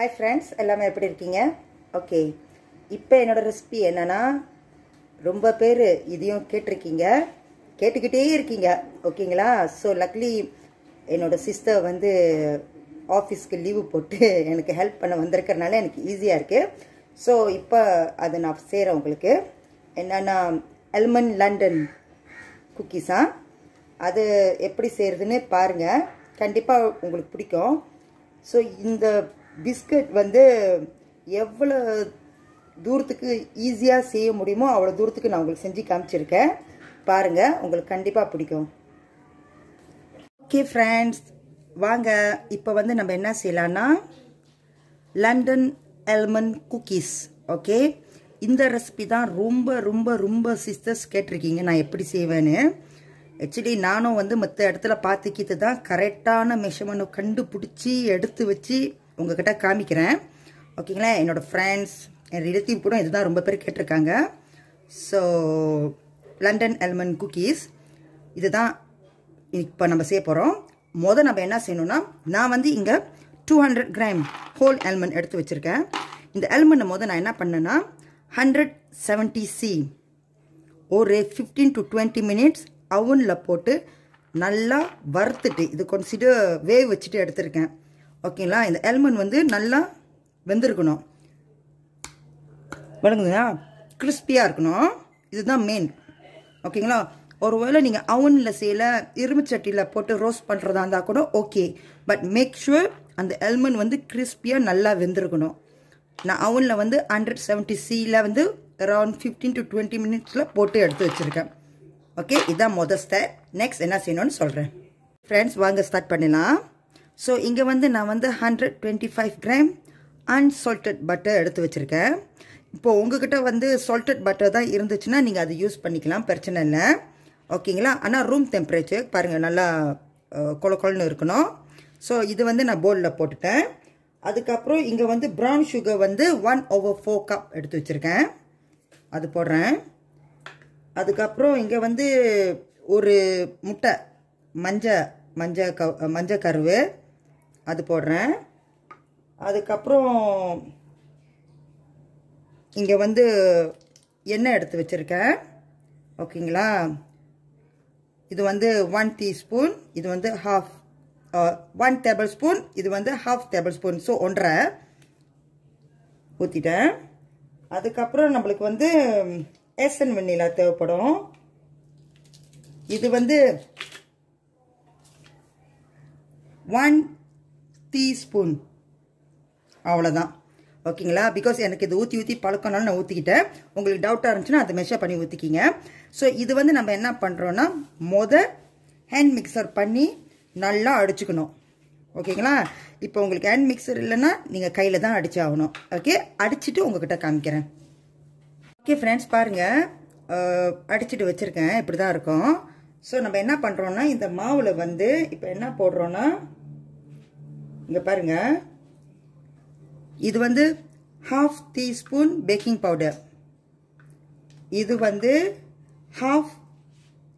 Hi friends எல்லாமே எப்படி இருக்கீங்க? ஓகே இப்போ என்னோட ரெசிபி என்னன்னா ரொம்ப பேர் இதையும் கேட்டிருக்கீங்க. கேட்டுக்கிட்டே இருக்கீங்க. ஓகேங்களா ஸோ லக்லி என்னோட சிஸ்டர் வந்து ஆஃபீஸ்க்கு லீவு போட்டு எனக்கு ஹெல்ப் பண்ண வந்திருக்கறனால எனக்கு ஈஸியாக இருக்குது ஸோ இப்போ அதை நான் செய்கிறேன் உங்களுக்கு. என்னென்னா எல்மன் லண்டன் குக்கீஸா அது எப்படி செய்கிறதுன்னு பாருங்கள் கண்டிப்பாக உங்களுக்கு பிடிக்கும். ஸோ இந்த பிஸ்கட் வந்து எவ்வளோ தூரத்துக்கு ஈஸியாக செய்ய முடியுமோ அவ்வளோ தூரத்துக்கு நான் உங்களுக்கு செஞ்சு காமிச்சிருக்கேன். பாருங்கள் உங்களுக்கு கண்டிப்பாக பிடிக்கும். ஓகே ஃப்ரெண்ட்ஸ் வாங்க இப்போ வந்து நம்ம என்ன செய்யலான்னா லண்டன் ஆல்மண்ட் குக்கீஸ் ஓகே இந்த ரெசிபி தான் ரொம்ப ரொம்ப ரொம்ப சிஸ்டர்ஸ் கேட்டிருக்கீங்க நான் எப்படி செய்வேன்னு. ஆக்சுவலி நானும் வந்து மற்ற இடத்துல பார்த்துக்கிட்டு தான் கரெக்டான மெஷர்மெண்ட் கண்டுபிடிச்சி எடுத்து வச்சு உங்ககிட்ட காமிக்கிறேன். ஓகேங்களா? என்னோடய ஃப்ரெண்ட்ஸ் என் ரிலேட்டிவ் கூட இதுதான் ரொம்ப பேர் கேட்டிருக்காங்க. ஸோ லண்டன் எல்மன் குக்கீஸ் இதுதான் இப்போ நம்ம செய்ய போகிறோம் மொதல் நம்ம என்ன செய்யணும்னா நான் வந்து இங்கே two hundred gram whole almond எடுத்து வச்சுருக்கேன். இந்த எல்மனை மொதல் நான் என்ன பண்ணேன்னா ஹண்ட்ரட் செவன்ட்டி சி ஒரு ஃபிஃப்டீன் டு டுவெண்ட்டி மினிட்ஸ் அவனில் போட்டு நல்லா வறுத்துட்டு இது கொஞ்சம் வேவ் வச்சுட்டு எடுத்திருக்கேன். ஓகேங்களா? இந்த எல்மன் வந்து நல்லா வெந்திருக்கணும். வணங்குதுங்களா கிறிஸ்பியாக இருக்கணும். இதுதான் மெயின் ஓகேங்களா? ஒருவேளை நீங்கள் அவனில் செய்யலை இரும்பு சட்டியில் போட்டு ரோஸ்ட் பண்ணுறதா இருந்தால் கூட ஓகே பட் மேக் ஷுர் அந்த எல்மன் வந்து கிறிஸ்பியாக நல்லா வெந்திருக்கணும். நான் அவனில் வந்து ஹண்ட்ரட் செவன்ட்டி சியில் வந்து அரவுண்ட் ஃபிஃப்டீன் டு டுவெண்ட்டி மினிட்ஸில் போட்டு எடுத்து வச்சுருக்கேன். ஓகே இதான் மொதல் ஸ்டெப் நெக்ஸ்ட் என்ன செய்யணும்னு சொல்கிறேன் ஃப்ரெண்ட்ஸ் வாங்க ஸ்டார்ட் பண்ணலாம். ஸோ இங்கே வந்து நான் வந்து hundred twenty five gram unsalted butter எடுத்து வச்சுருக்கேன். இப்போது உங்ககிட்ட வந்து சால்டட் பட்டர் தான் இருந்துச்சுன்னா நீங்கள் அதை யூஸ் பண்ணிக்கலாம் பிரச்சனை இல்லை. ஓகேங்களா ஆனால் ரூம் டெம்பரேச்சர் பாருங்கள் நல்லா கொல கொலன்னு இருக்கணும். ஸோ இது வந்து நான் போலில் போட்டுட்டேன். அதுக்கப்புறம் இங்கே வந்து ப்ரௌன் சுகர் வந்து ஒன் ஓவர் ஃபோர் கப் எடுத்து வச்சுருக்கேன். அது போடுறேன். அதுக்கப்புறம் இங்கே வந்து ஒரு முட்டை மஞ்சள் மஞ்சள் க மஞ்சள் கருவு. அது போடுறேன். அதுக்கப்புறம் இங்கே வந்து எண்ணெய் எடுத்து வச்சுருக்கேன். ஓகேங்களா? இது வந்து ஒன் டீஸ்பூன் இது வந்து ஹாஃப் ஒன் டேபிள் ஸ்பூன் இது வந்து ஹாஃப் டேபிள் ஸ்பூன் ஸோ ஒன்றரை ஊற்றிட்டேன் அதுக்கப்புறம் நம்மளுக்கு வந்து ஏசன் வெண்ணிலா தேவைப்படும். இது வந்து ஒன் டீஸ்பூன். அவ்வளோதான் ஓகேங்களா? பிகாஸ் எனக்கு இது ஊற்றி ஊற்றி பழக்கம்னாலும் நான் ஊற்றிக்கிட்டேன் உங்களுக்கு டவுட்டாக இருந்துச்சுன்னா அதை மெஷர் பண்ணி ஊற்றிக்கிங்க ஸோ இது வந்து நம்ம என்ன பண்ணுறோன்னா மொத ஹேண்ட் மிக்சர் பண்ணி நல்லா அடிச்சுக்கணும். ஓகேங்களா? இப்போ உங்களுக்கு ஹேண்ட் மிக்சர் இல்லைன்னா நீங்கள் கையில் தான் அடிச்சு ஆகணும் ஓகே அடிச்சுட்டு உங்ககிட்ட காமிக்கிறேன். ஓகே ஃப்ரெண்ட்ஸ் பாருங்கள் அடிச்சுட்டு வச்சுருக்கேன். இப்படி தான் இருக்கும். ஸோ நம்ம என்ன பண்ணுறோன்னா இந்த மாவில் வந்து இப்போ என்ன போடுறோன்னா இங்கே பாருங்கள் இது வந்து ஹாஃப் டீஸ்பூன் பேக்கிங் பவுடர் இது வந்து ஹாஃப்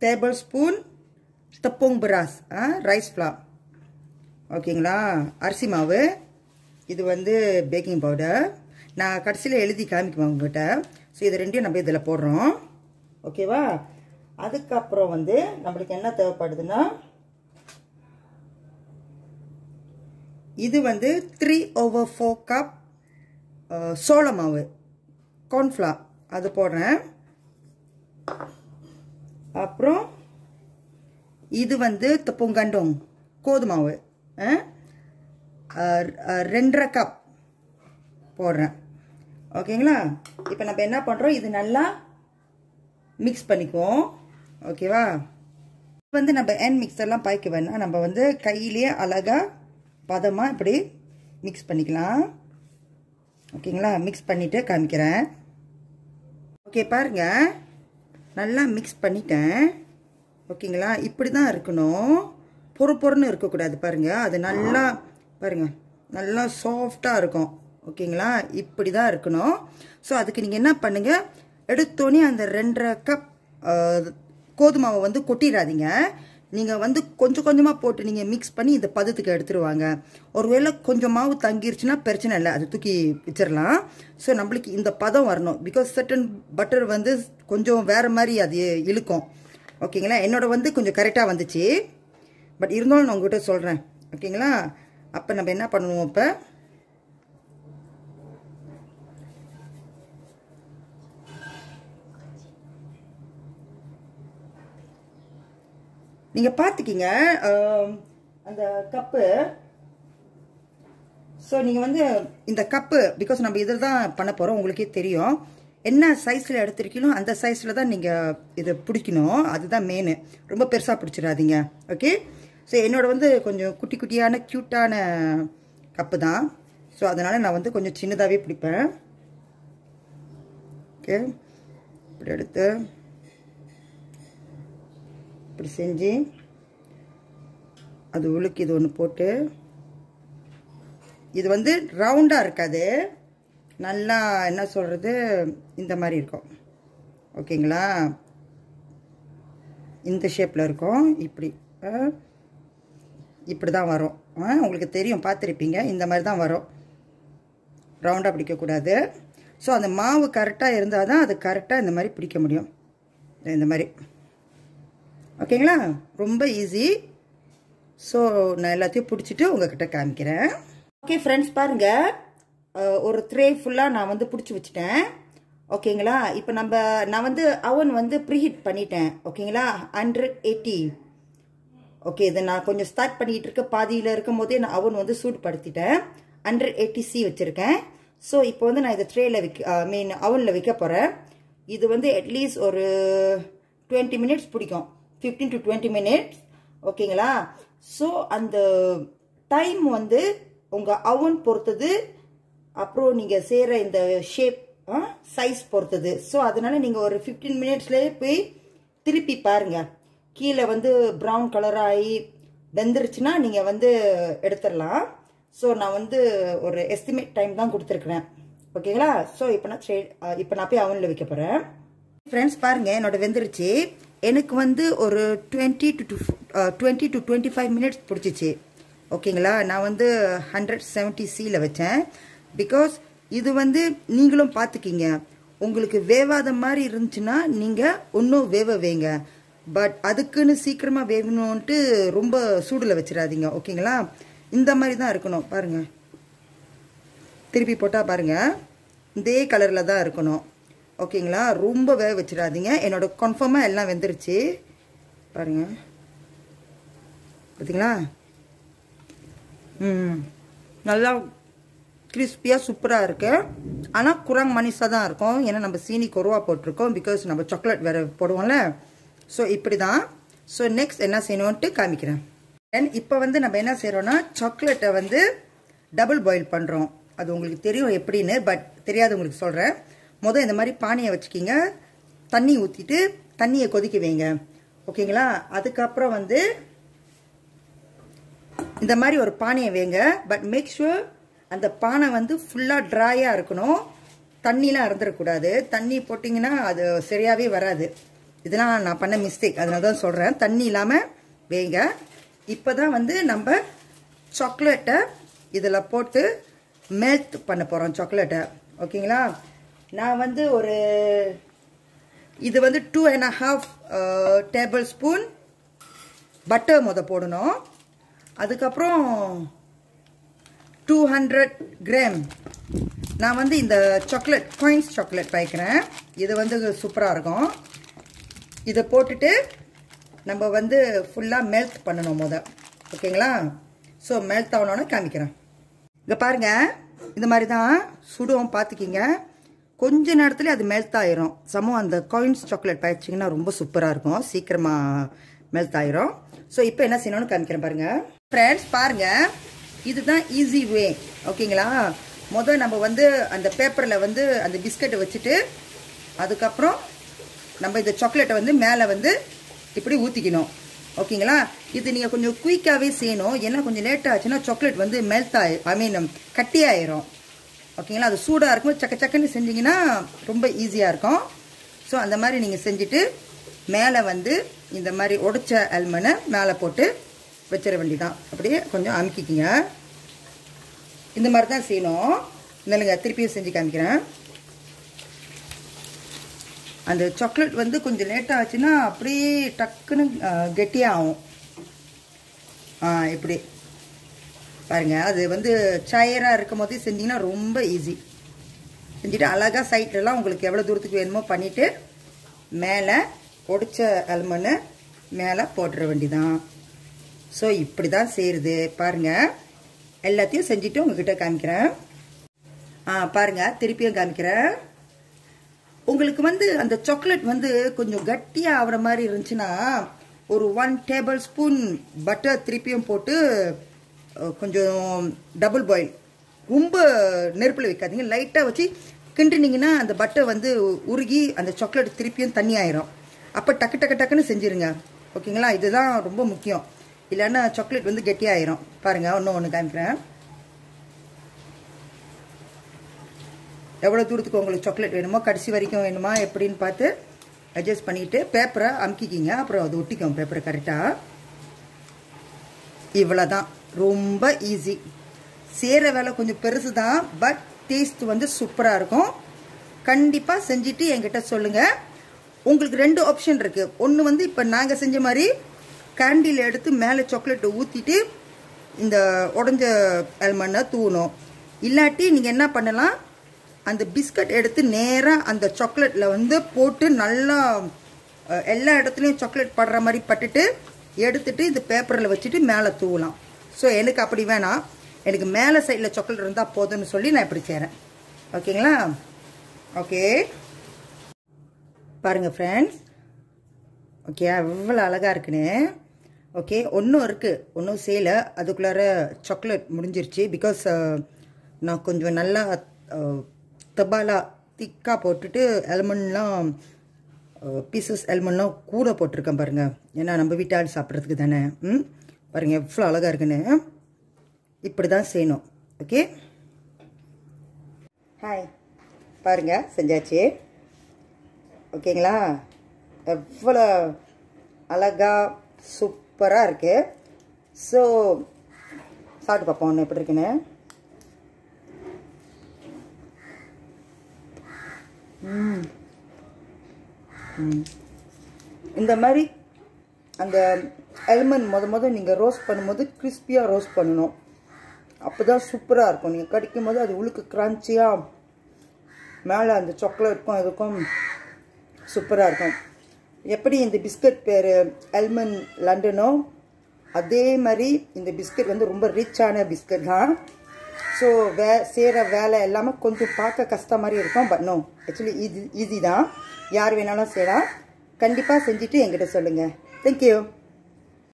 டேபிள் ஸ்பூன் தப்போங் பிராஸ் ரைஸ் ஃப்ளார் ஓகேங்களா? அரிசி மாவு. இது வந்து பேக்கிங் பவுடர் நான் கடைசியில் எழுதி காமிக்குவேன் உங்கள்கிட்ட ஸோ இது ரெண்டையும் நம்ம இதில் போடுறோம். ஓகேவா? அதுக்கப்புறம் வந்து நம்மளுக்கு என்ன தேவைப்படுதுன்னா இது வந்து த்ரீ ஓவர் ஃபோர் கப் சோள மாவு. கார்ன்ஃப்ளா அது போடுறேன். அப்புறம் இது வந்து தப்புங்கண்டோங் கோதுமாவு ரெண்டரை கப் போடுறேன். ஓகேங்களா? இப்போ நம்ம என்ன பண்ணுறோம் இது நல்லா மிக்ஸ் பண்ணிக்குவோம். ஓகேவா? வந்து நம்ம என் மிக்சர்லாம் பாய்க்க வேணாம். நம்ம வந்து கையிலேயே அழகாக பதமாக இப்படி மிக்ஸ் பண்ணிக்கலாம். ஓகேங்களா? மிக்ஸ் பண்ணிவிட்டு காமிக்கிறேன். ஓகே பாருங்கள் நல்லா மிக்ஸ் பண்ணிட்டேன். ஓகேங்களா? இப்படி தான் இருக்கணும். பொறு பொறுன்னு இருக்கக்கூடாது பாருங்கள் அது நல்லா பாருங்கள் நல்லா சாஃப்டாக இருக்கும். ஓகேங்களா? இப்படி தான் இருக்கணும். ஸோ அதுக்கு நீங்கள் என்ன பண்ணுங்கள் எடுத்தோன்னே அந்த ரெண்டரை கப் கோதுமாவை வந்து கொட்டிடாதீங்க நீங்கள் வந்து கொஞ்சம் கொஞ்சமாக போட்டு நீங்கள் மிக்ஸ் பண்ணி இந்த பதத்துக்கு எடுத்துருவாங்க. ஒருவேளை கொஞ்சம் மாவு தங்கிருச்சுன்னா பிரச்சனை இல்லை அது தூக்கி வச்சிடலாம் ஸோ நம்மளுக்கு இந்த பதம் வரணும். பிகாஸ் சர்டன் பட்டர் வந்து கொஞ்சம் வேறு மாதிரி அது இழுக்கும். ஓகேங்களா என்னோட வந்து கொஞ்சம் கரெக்டாக வந்துச்சு. பட் இருந்தாலும் நான் உங்கள்கிட்ட சொல்கிறேன் ஓகேங்களா அப்போ நம்ம என்ன பண்ணுவோம் இப்போ? நீங்கள் பார்த்துக்கிங்க அந்த கப்பு ஸோ நீங்கள் வந்து இந்த கப்பு பிகாஸ் நம்ம இதில் தான் பண்ண போகிறோம் உங்களுக்கே தெரியும். என்ன சைஸில் எடுத்துருக்கீங்களோ அந்த சைஸில் தான் நீங்கள் இதை பிடிக்கணும். அதுதான் மெயின் ரொம்ப பெருசாக பிடிச்சிடாதீங்க. ஓகே ஸோ என்னோட வந்து கொஞ்சம் குட்டி குட்டியான க்யூட்டான கப்பு தான். ஸோ அதனால் நான் வந்து கொஞ்சம் சின்னதாகவே பிடிப்பேன். ஓகே இப்படி எடுத்து. இப்படி செஞ்சு அது உளுக்கு இது ஒன்று போட்டு இது வந்து ரவுண்டாக இருக்காது. நல்லா என்ன சொல்கிறது இந்த மாதிரி இருக்கும். ஓகேங்களா? இந்த ஷேப்பில் இருக்கும். இப்படி இப்படி தான் வரும். உங்களுக்கு தெரியும் பார்த்துருப்பீங்க. இந்த மாதிரி தான் வரும். ரவுண்டாக பிடிக்கக்கூடாது. ஸோ அந்த மாவு கரெக்டாக இருந்தால் தான் அது கரெக்டாக இந்த மாதிரி பிடிக்க முடியும். இந்த மாதிரி. ஓகேங்களா? ரொம்ப ஈஸி ஸோ நான் எல்லாத்தையும் பிடிச்சிட்டு உங்ககிட்ட காமிக்கிறேன். ஓகே ஃப்ரெண்ட்ஸ் பாருங்கள் ஒரு த்ரே ஃபுல்லாக நான் வந்து பிடிச்சி வச்சுட்டேன். ஓகேங்களா? இப்போ நம்ம நான் வந்து அவன் வந்து ப்ரீஹீட் பண்ணிட்டேன். ஓகேங்களா? ஹண்ட்ரட் எயிட்டி ஓகே இதை நான் கொஞ்சம் ஸ்டார்ட் பண்ணிகிட்டு இருக்க பாதியில் இருக்கும் போதே நான் அவன் வந்து சூடுபடுத்திட்டேன். ஹண்ட்ரட் எயிட்டி சி வச்சுருக்கேன். ஸோ இப்போ வந்து நான் இதை ட்ரேயில் வைக்க மீன் அவனில் வைக்க போகிறேன் இது வந்து அட்லீஸ்ட் ஒரு டுவெண்ட்டி மினிட்ஸ் பிடிக்கும். ஃபிஃப்டீன் டு டுவெண்ட்டி மினிட்ஸ் ஓகேங்களா? ஸோ அந்த டைம் வந்து உங்கள் அவன் பொறுத்தது அப்புறம் நீங்கள் செய்கிற இந்த ஷேப் சைஸ் பொறுத்தது. ஸோ அதனால நீங்கள் ஒரு ஃபிஃப்டீன் மினிட்ஸ்லேயே போய் திருப்பி பாருங்கள் கீழே வந்து ப்ரௌன் கலராகி வெந்துருச்சுன்னா நீங்கள் வந்து எடுத்துடலாம். ஸோ நான் வந்து ஒரு எஸ்டிமேட் டைம் தான் கொடுத்துருக்குறேன். ஓகேங்களா? ஸோ இப்போ நான் இப்போ நான் போய் அவனில் வைக்க போகிறேன் ஃப்ரெண்ட்ஸ் பாருங்கள் என்னோட வெந்துருச்சு. எனக்கு வந்து ஒரு twenty to to twenty to twenty five minutes பிடிச்சிச்சு. ஓகேங்களா? நான் வந்து ஹண்ட்ரட் செவன்ட்டி சியில் வச்சேன். பிகாஸ் இது வந்து நீங்களும் பார்த்துக்கிங்க. உங்களுக்கு வேவாத மாதிரி இருந்துச்சுன்னா நீங்கள் இன்னும் வேவ வைங்க. பட் அதுக்குன்னு சீக்கிரமாக வேகணும்ன்ட்டு ரொம்ப சூடில் வச்சிடாதீங்க. ஓகேங்களா? இந்த மாதிரி தான் இருக்கணும். பாருங்கள் திருப்பி போட்டால் பாருங்கள் இதே கலரில் தான் இருக்கணும். ஓகேங்களா? ரொம்ப வேக வச்சிடாதீங்க. என்னோட கன்ஃபார்மாக எல்லாம் வெந்துருச்சு. பாருங்கள் பார்த்தீங்களா ம். நல்லா கிறிஸ்பியாக சூப்பராக இருக்குது ஆனால் குரங் மனிஷாக தான் இருக்கும். ஏன்னா நம்ம சீனி குறவா போட்டிருக்கோம். பிகாஸ் நம்ம சாக்லேட் வேறு போடுவோம்ல. ஸோ இப்படி தான் ஸோ நெக்ஸ்ட் என்ன செய்யணுன்ட்டு காமிக்கிறேன். தென் இப்போ வந்து நம்ம என்ன செய்கிறோன்னா சாக்லேட்டை வந்து டபுள் பாயில் பண்ணுறோம் அது உங்களுக்கு தெரியும் எப்படின்னு பட் தெரியாதவங்களுக்கு சொல்கிறேன் முதல் இந்த மாதிரி பானையை வச்சுக்கிங்க. தண்ணி ஊற்றிட்டு தண்ணியை கொதிக்க வைங்க. ஓகேங்களா அதுக்கப்புறம் வந்து இந்த மாதிரி ஒரு பானையை வைங்க. பட் மேக் ஷுர் அந்த பானை வந்து ஃபுல்லாக ட்ராயாக இருக்கணும். தண்ணிலாம் அறந்துடக்கூடாது தண்ணி போட்டிங்கன்னா அது சரியாகவே வராது. இதெல்லாம் நான் பண்ண மிஸ்டேக் அதனால தான் சொல்கிறேன் தண்ணி இல்லாமல் வேங்க. இப்போ தான் வந்து நம்ம சாக்லேட்டை இதில் போட்டு மெல்ட் பண்ண போகிறோம் சாக்லேட்டை ஓகேங்களா நான் வந்து ஒரு இது வந்து two and half table spoon butter முத போடணும். அதுக்கப்புறம் டூ ஹண்ட்ரட் கிராம் நான் வந்து இந்த சாக்லேட் காயின்ஸ் சாக்லேட் பயக்கிறேன். இது வந்து சூப்பராக இருக்கும். இதை போட்டுட்டு நம்ம வந்து ஃபுல்லாக மெல்ட் பண்ணணும் முத. ஓகேங்களா? ஸோ மெல்ட் ஆகணுன்னு காமிக்கிறேன். இங்கே பாருங்கள் இந்த மாதிரி தான் சுடுவோம் பார்த்துக்கிங்க கொஞ்ச நேரத்தில் அது மெல்ட் ஆயிரும். சமம் அந்த காயின்ஸ் சாக்லேட் பாய்ச்சிங்கன்னா ரொம்ப சூப்பராக இருக்கும். சீக்கிரமாக மெல்ட் ஆயிரும். ஸோ இப்போ என்ன செய்யணும்னு காமிக்கிறேன் பாருங்கள் ஃப்ரெண்ட்ஸ் பாருங்கள் இதுதான் ஈஸி வே ஓகேங்களா? முதல் நம்ம வந்து அந்த பேப்பரில் வந்து அந்த பிஸ்கட்டை வச்சுட்டு அதுக்கப்புறம் நம்ம இந்த சாக்லேட்டை வந்து மேலே வந்து இப்படி ஊற்றிக்கணும் ஓகேங்களா? இது நீங்கள் கொஞ்சம் குயிக்காகவே செய்யணும். ஏன்னா கொஞ்சம் லேட் ஆச்சுன்னா சாக்லேட் வந்து மெல்ட் ஆகி ஐ மீன் கட்டியாயிரும். ஓகேங்களா? அது சூடாக இருக்கும் சக்க சக்கன்னு செஞ்சிங்கன்னா ரொம்ப ஈஸியாக இருக்கும். ஸோ அந்த மாதிரி நீங்கள் செஞ்சுட்டு மேலே வந்து இந்த மாதிரி உடைச்ச அல்மனை மேலே போட்டு வச்சிட வேண்டிதான் அப்படியே கொஞ்சம் அமுக்கிக்கிங்க. இந்த மாதிரி தான் செய்யணும். இல்லைங்க திருப்பியும் செஞ்சு காமிக்கிறேன். அந்த சாக்லேட் வந்து கொஞ்சம் லேட்டாக ஆச்சுன்னா அப்படியே டக்குன்னு கெட்டியாக ஆகும் ஆ இப்படி. பாருங்க அது வந்து சயராக இருக்கும் போதே செஞ்சிங்கன்னா ரொம்ப ஈஸி செஞ்சுட்டு அழகாக சைட்லலாம் உங்களுக்கு எவ்வளோ தூரத்துக்கு வேணுமோ பண்ணிவிட்டு மேலே பொடிச்ச அல்மண்ணு மேலே போட்டுற வேண்டிதான். ஸோ இப்படி தான் செய்கிறது பாருங்கள் எல்லாத்தையும் செஞ்சுட்டு உங்ககிட்ட காமிக்கிறேன். ஆ பாருங்கள் திருப்பியும் காமிக்கிறேன். உங்களுக்கு வந்து அந்த சாக்லேட் வந்து கொஞ்சம் கட்டியாக ஆகிற மாதிரி இருந்துச்சுன்னா ஒரு ஒன் டேபிள் ஸ்பூன் பட்டர் திருப்பியும் போட்டு கொஞ்சம் டபுள் பாயில் ரொம்ப நெருப்பில் வைக்காதீங்க. லைட்டாக வச்சு கிண்டினீங்கன்னா அந்த பட்டர் வந்து உருகி அந்த சாக்லேட் திருப்பியும் தண்ணி ஆயிரும். அப்போ டக்கு டக்கு டக்குன்னு செஞ்சுருங்க. ஓகேங்களா இதுதான் ரொம்ப முக்கியம். இல்லைன்னா சாக்லேட் வந்து கெட்டியாயிரும் பாருங்கள் ஒன்று ஒன்று காமிக்கிறேன். எவ்வளோ தூரத்துக்கு உங்களுக்கு சாக்லேட் வேணுமோ கடைசி வரைக்கும் வேணுமா எப்படின்னு பார்த்து அட்ஜஸ்ட் பண்ணிவிட்டு பேப்பரை அமுக்கிக்கிங்க. அப்புறம் அது ஒட்டிக்கும் பேப்பரை கரெக்டாக இவ்வளோ தான் ரொம்ப ஈஸி சேர வேலை கொஞ்சம் பெருசு தான் பட் டேஸ்ட் வந்து சூப்பராக இருக்கும். கண்டிப்பாக செஞ்சுட்டு என்கிட்ட சொல்லுங்கள் உங்களுக்கு ரெண்டு ஆப்ஷன் இருக்குது ஒன்று வந்து இப்போ நாங்கள் செஞ்ச மாதிரி கேண்டில் எடுத்து மேலே சாக்லேட்டை ஊற்றிட்டு இந்த உடஞ்ச அல்மண்ணை தூணும். இல்லாட்டி நீங்கள் என்ன பண்ணலாம்? அந்த பிஸ்கட் எடுத்து நேராக அந்த சாக்லேட்டில் வந்து போட்டு நல்லா எல்லா இடத்துலையும் சாக்லேட் படுற மாதிரி பட்டுட்டு எடுத்துட்டு இந்த பேப்பரில் வச்சுட்டு மேலே தூவலாம். ஸோ எனக்கு அப்படி வேணாம் எனக்கு மேலே சைடில் சாக்லேட் இருந்தால் போதும்னு சொல்லி நான் இப்படி செய்கிறேன் ஓகேங்களா? ஓகே பாருங்கள் ஃப்ரெண்ட்ஸ் ஓகே எவ்வளோ அழகாக இருக்குன்னு. ஓகே ஒன்றும் இருக்குது ஒன்றும் செய்யலை. அதுக்குள்ளார சாக்லேட் முடிஞ்சிருச்சு. பிகாஸ் uh, நான் கொஞ்சம் நல்லா uh, தபாலா திக்காக போட்டுட்டு எலமன்லாம் பீசஸ் எலமன்லாம் கூட போட்டிருக்கேன் பாருங்கள் ஏன்னா நம்ம வீட்டால் சாப்பிட்றதுக்கு தானே. ம்? பாருங்கள் எவ்வளோ அழகாக இருக்குன்னு. இப்படி தான் செய்யணும். ஓகே ஹாய் பாருங்கள் செஞ்சாச்சு. ஓகேங்களா எவ்வளோ அழகாக சூப்பராக இருக்குது ஸோ சாப்பிட்டு பார்ப்போம் ஒன்று எப்படி இருக்குன்னு. இந்த மாதிரி அந்த எல்மன் முத முத நீங்கள் ரோஸ்ட் பண்ணும்போது கிறிஸ்பியாக ரோஸ்ட் பண்ணணும். அப்போ தான் சூப்பராக இருக்கும். நீங்கள் கடிக்கும் போது அது உழுக்கு கிரான்ச்சியாக மேலே அந்த சாக்லேட்டுக்கும் இதுக்கும் சூப்பராக இருக்கும். எப்படி இந்த பிஸ்கட் பேர் எல்மண்ட் லண்டனோ அதே மாதிரி இந்த பிஸ்கட் வந்து ரொம்ப ரிச்சான பிஸ்கட் தான். ஸோ வே செய்கிற வேலை எல்லாமே கொஞ்சம் பார்க்க கஷ்டம் மாதிரி இருக்கும் but no actually easy easy தான். யார் வேணாலும் செய்யலாம். கண்டிப்பாக செஞ்சுட்டு என்கிட்ட சொல்லுங்கள் தேங்க்யூ